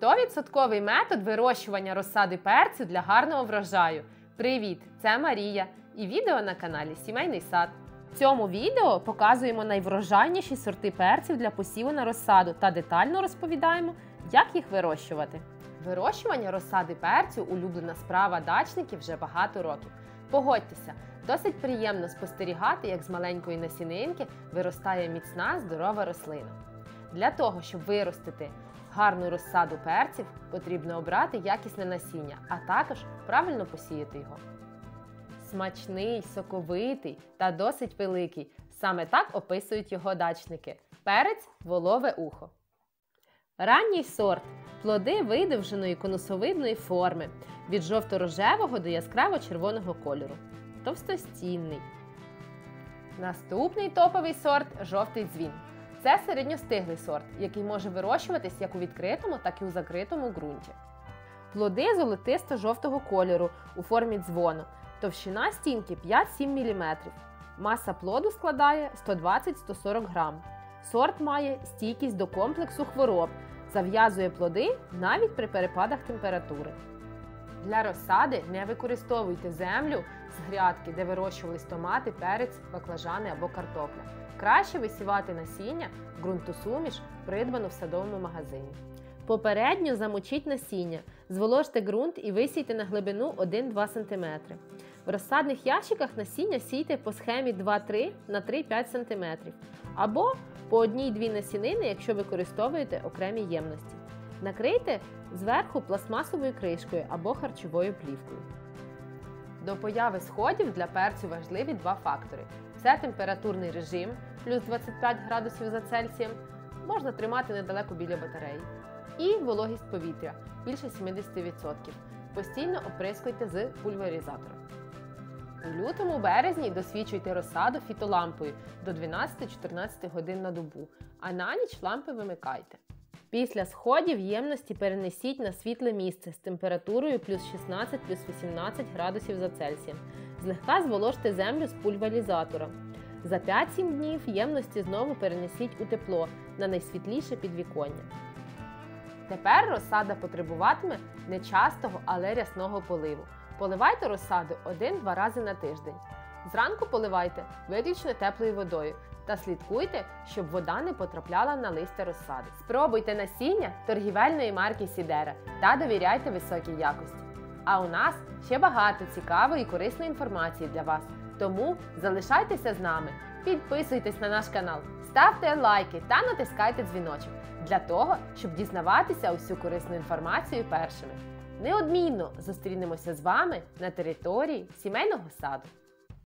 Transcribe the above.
100% метод вирощування розсади перцю для гарного врожаю. Привіт! Це Марія і відео на каналі Сімейний сад. В цьому відео показуємо найврожайніші сорти перців для посіву на розсаду та детально розповідаємо, як їх вирощувати. Вирощування розсади перцю улюблена справа дачників вже багато років. Погодьтеся, досить приємно спостерігати, як з маленької насінинки виростає міцна здорова рослина. Для того, щоб виростити гарну розсаду перців, потрібно обрати якісне насіння, а також правильно посіяти його. Смачний, соковитий та досить великий. Саме так описують його дачники. Перець волове ухо. Ранній сорт плоди видовженої конусовидної форми від жовто-рожевого до яскраво-червоного кольору. Товстостінний. Наступний топовий сорт жовтий дзвін. Це середньостиглий сорт, який може вирощуватись як у відкритому, так і у закритому ґрунті. Плоди золотисто-жовтого кольору у формі дзвону. Товщина стінки 5-7 мм. Маса плоду складає 120-140 г. Сорт має стійкість до комплексу хвороб, зав'язує плоди навіть при перепадах температури. Для розсади не використовуйте землю з грядки, де вирощувались томати, перець, баклажани або картопля. Краще висівати насіння в ґрунтосуміш, придбану в садовому магазині. Попередньо замочіть насіння, зволожте ґрунт і висійте на глибину 1-2 см. В розсадних ящиках насіння сійте по схемі 2-3 на 3-5 см або по одній-дві насінини, якщо використовуєте окремі ємності. Накрийте зверху пластмасовою кришкою або харчовою плівкою. До появи сходів для перцю важливі два фактори: це температурний режим плюс 25 градусів за Цельсієм, можна тримати недалеко біля батареї, і вологість повітря більше 70%. Постійно оприскуйте з пульверизатором. У лютому березні досвідчуйте розсаду фітолампою до 12-14 годин на добу, а на ніч лампи вимикайте. Після сходів ємності перенесіть на світле місце з температурою плюс 16 плюс 18 градусів за Цельсієм. Злегка зволожте землю з пульверізатора. За 5-7 днів ємності знову перенесіть у тепло на найсвітліше підвіконня. Тепер розсада потребуватиме не частого, але рясного поливу. Поливайте розсаду 1-2 рази на тиждень. Зранку поливайте виключно теплою водою та слідкуйте, щоб вода не потрапляла на листя розсади. Спробуйте насіння торгівельної марки Сідера та довіряйте високій якості. А у нас ще багато цікавої і корисної інформації для вас. Тому залишайтеся з нами, підписуйтесь на наш канал, ставте лайки та натискайте дзвіночок для того, щоб дізнаватися усю корисну інформацію першими. Неодмінно зустрінемося з вами на території сімейного саду.